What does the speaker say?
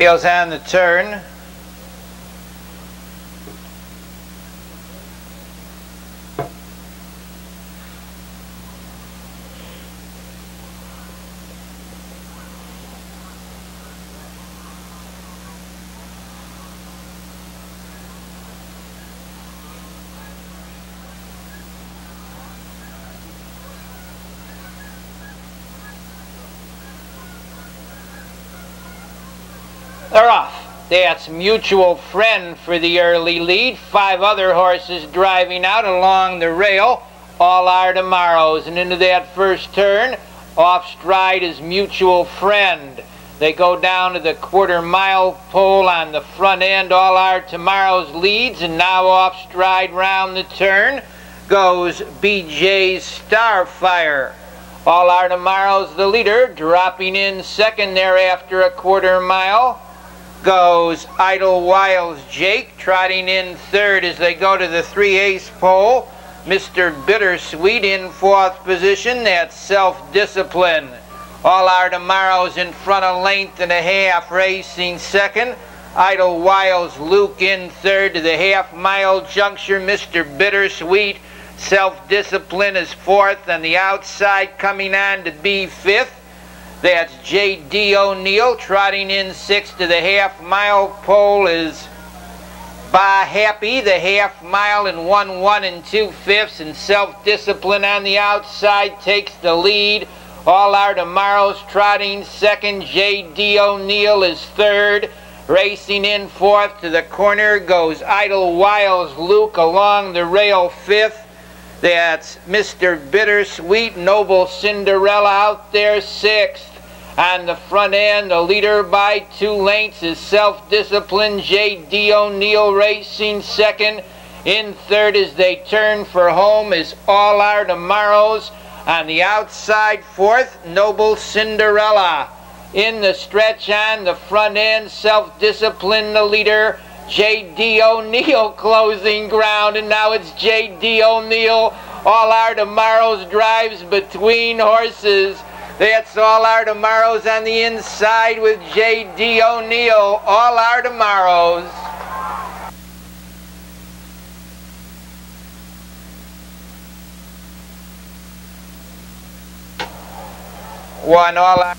Feels on the turn. They're off. That's Mutual Friend for the early lead. Five other horses driving out along the rail. All Our Tomorrows. And into that first turn, off stride is Mutual Friend. They go down to the quarter mile pole on the front end. All Our Tomorrows leads. And now off stride round the turn goes BJ's Starfire. All Our Tomorrows the leader, dropping in second there after a quarter mile goes Idle Wiles Jake, trotting in third as they go to the three eighths pole. Mr. Bittersweet in fourth position. That's self-discipline. All our tomorrows in front of length and a half, racing second. Idle Wiles Luke in third to the half mile juncture. Mr. Bittersweet, self-discipline is fourth, and the outside coming on to be fifth. That's J.D. O'Neill trotting in sixth to the half mile pole is by Happy, the half mile in one one and two fifths, and self discipline on the outside takes the lead. All our tomorrow's trotting second. J.D. O'Neill is third. Racing in fourth to the corner goes Idle Wiles Luke along the rail fifth. That's Mr. Bittersweet, Noble Cinderella out there sixth. On the front end, the leader by two lengths is self-disciplined J.D. O'Neill racing second. In third as they turn for home is All Our Tomorrows. On the outside, fourth, Noble Cinderella. In the stretch on the front end, self-disciplined the leader. J.D. O'Neill closing ground, and now it's J.D. O'Neill. All Our Tomorrows drives between horses. That's all our tomorrows on the inside with J.D. O'Neill. All our tomorrows. One all